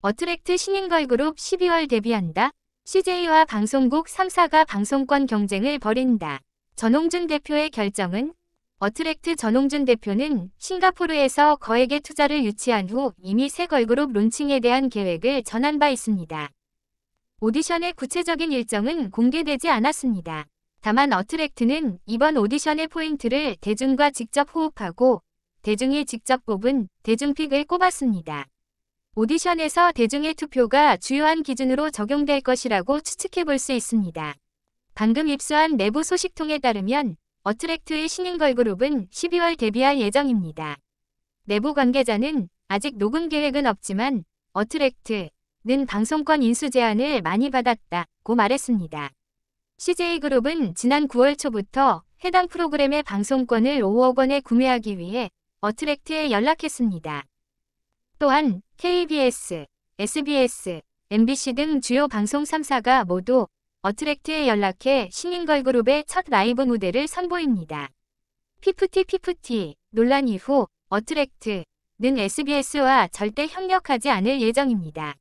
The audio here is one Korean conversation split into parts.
어트랙트 신인 걸그룹 12월 데뷔한다. CJ와 방송국 3사가 방송권 경쟁을 벌인다. 전홍준 대표의 결정은 어트랙트 전홍준 대표는 싱가포르에서 거액의 투자를 유치한 후 이미 새 걸그룹 론칭에 대한 계획을 전한 바 있습니다. 오디션의 구체적인 일정은 공개되지 않았습니다. 다만 어트랙트는 이번 오디션의 포인트를 대중과 직접 호흡하고 대중이 직접 뽑은 대중픽을 꼽았습니다. 오디션에서 대중의 투표가 주요한 기준으로 적용될 것이라고 추측해 볼 수 있습니다. 방금 입수한 내부 소식통에 따르면 어트랙트의 신인 걸그룹은 12월 데뷔할 예정입니다. 내부 관계자는 아직 녹음 계획은 없지만 어트랙트는 방송권 인수 제안을 많이 받았다고 말했습니다. CJ그룹은 지난 9월 초부터 해당 프로그램의 방송권을 5억 원에 구매하기 위해 어트랙트에 연락했습니다. 또한 KBS, SBS, MBC 등 주요 방송 3사가 모두 어트랙트에 연락해 신인 걸그룹의 첫 라이브 무대를 선보입니다. 피프티 피프티 논란 이후 어트랙트는 SBS와 절대 협력하지 않을 예정입니다.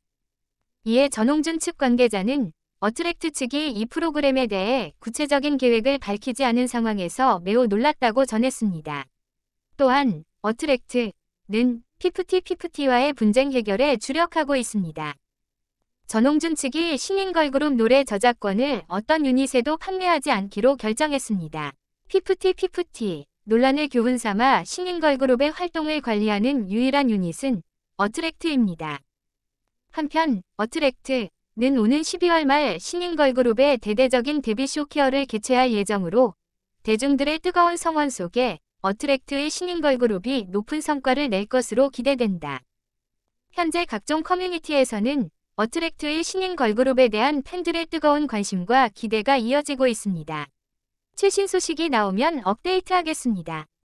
이에 전홍준 측 관계자는 어트랙트 측이 이 프로그램에 대해 구체적인 계획을 밝히지 않은 상황에서 매우 놀랐다고 전했습니다. 또한 어트랙트는 피프티 피프티와의 분쟁 해결에 주력하고 있습니다. 전홍준 측이 신인 걸그룹 노래 저작권을 어떤 유닛에도 판매하지 않기로 결정했습니다. 피프티 피프티 논란을 교훈 삼아 신인 걸그룹의 활동을 관리하는 유일한 유닛은 어트랙트입니다. 한편 어트랙트는 오는 12월 말 신인 걸그룹의 대대적인 데뷔 쇼케이스를 개최할 예정으로 대중들의 뜨거운 성원 속에 어트랙트의 신인 걸그룹이 높은 성과를 낼 것으로 기대된다. 현재 각종 커뮤니티에서는 어트랙트의 신인 걸그룹에 대한 팬들의 뜨거운 관심과 기대가 이어지고 있습니다. 최신 소식이 나오면 업데이트하겠습니다.